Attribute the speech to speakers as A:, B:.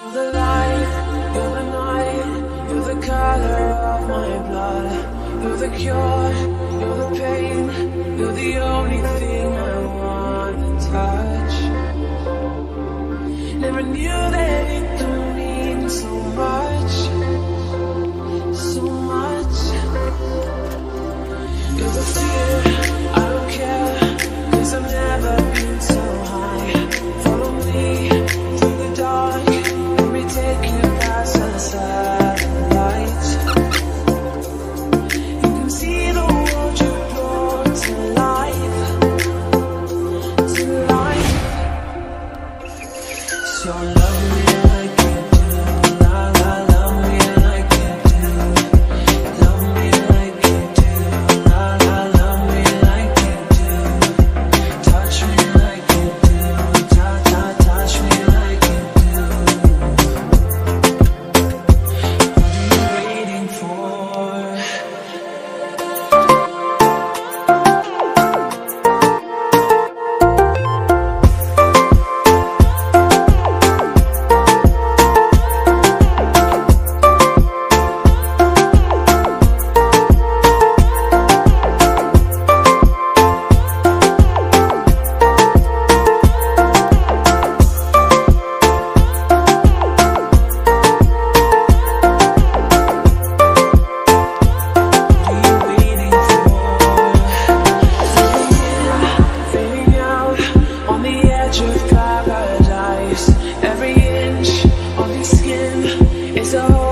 A: You're the light, you're the night, you're the color of my blood. You're the cure, you're the pain, you're the only thing I want to touch. Never knew that it could mean so much. love you. It's all